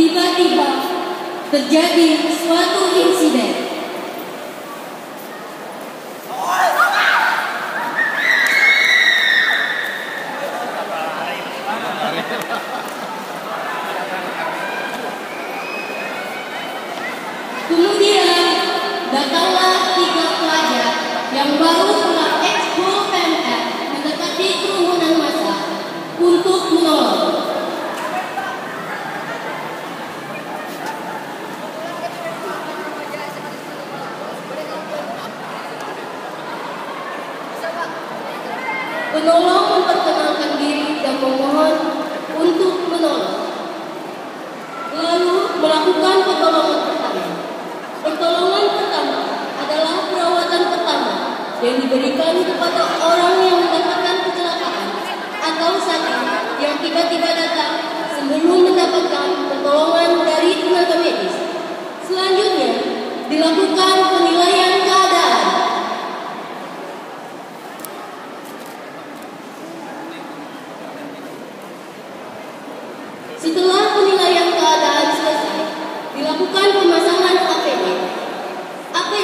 tiba-tiba terjadi suatu insiden. Kemudian datanglah tiga pelajar yang baru Penolong memperkenalkan diri dan memohon untuk menolong. Lalu melakukan pertolongan pertama. Pertolongan pertama adalah perawatan pertama yang diberikan kepada orang yang mendapatkan kecelakaan atau sakit yang tiba-tiba datang sebelum mendapatkan pertolongan dari tenaga medis. Selanjutnya, dilakukan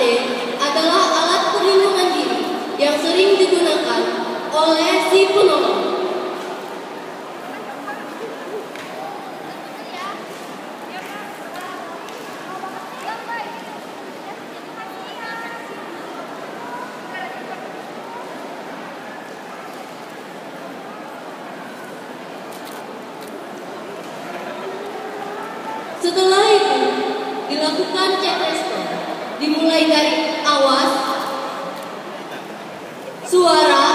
Adalah alat perlindungan diri yang sering digunakan oleh si penolong. Setelah itu, dilakukan cek respon, dimulai dari awas, suara,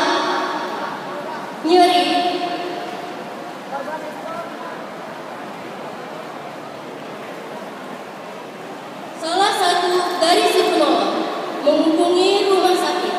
nyeri, salah satu dari si penolong menghubungi rumah sakit.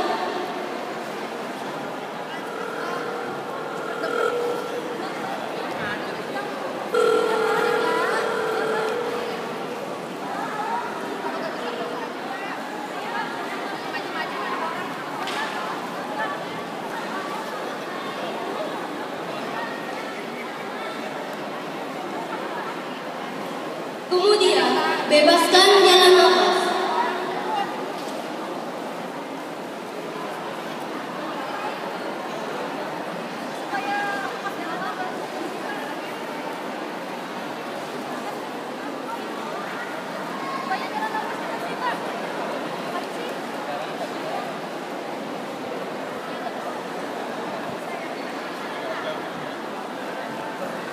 Kemudian, bebaskan jalan nafas.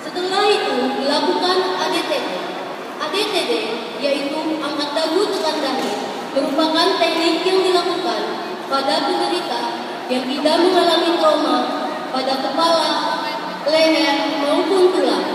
Setelah itu dilakukan ADTD. ADTD yaitu angkat dagu tekan dahi merupakan teknik yang dilakukan pada penderita yang tidak mengalami trauma pada kepala, leher maupun tulang.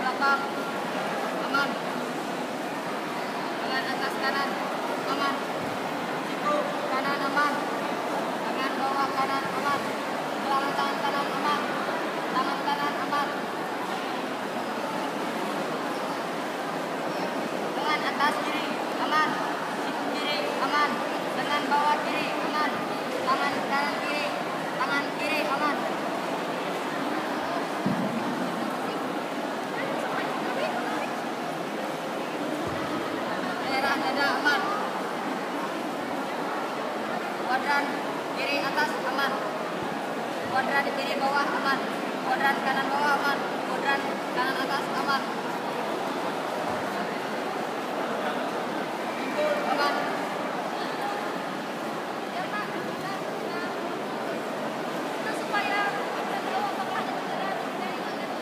belakang. Aman. Tangan atas kanan aman. Siku kanan aman. Tangan bawah kanan aman. Belakang bawah aman. Kuadran kanan bawah aman. Kuadran kanan atas aman. Aman.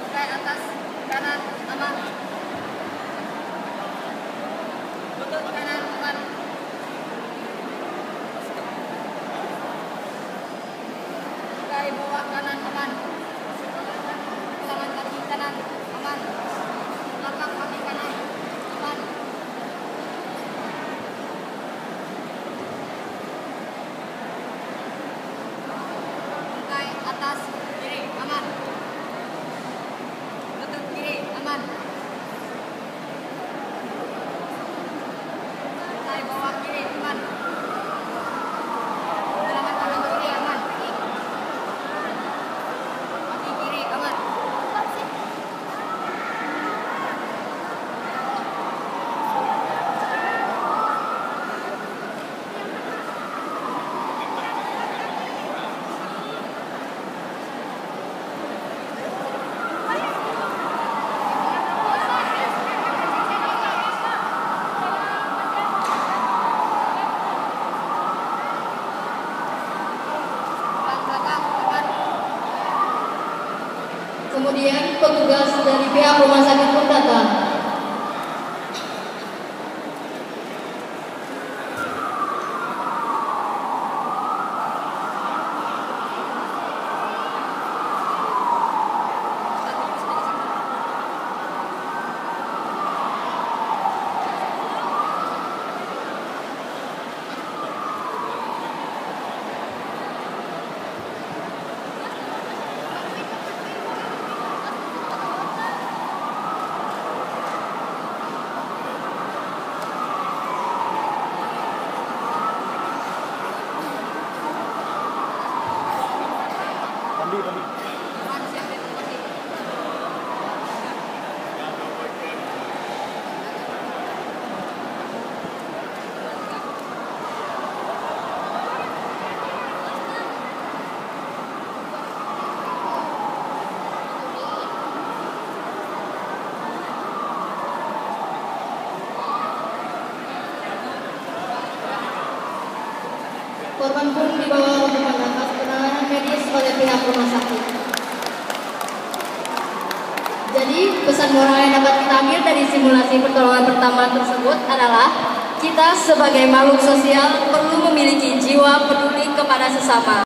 Kai atas kanan aman. Lutut kanan aman. Kai bawah kanan aman. Tangan kaki kanan aman. Lapak kaki kanan aman. Kai atas kiri aman. Lutut kiri aman. Kai bawah kiri aman. Tangan kanan kiri aman. Kaki kiri aman. Depan belakang aman. Kemudian petugas dari pihak rumah Dibawa untuk mendapat penanganan medis oleh pihak rumah sakit. Jadi pesan moral yang dapat kita ambil dari simulasi pertolongan pertama tersebut adalah kita sebagai makhluk sosial perlu memiliki jiwa peduli kepada sesama.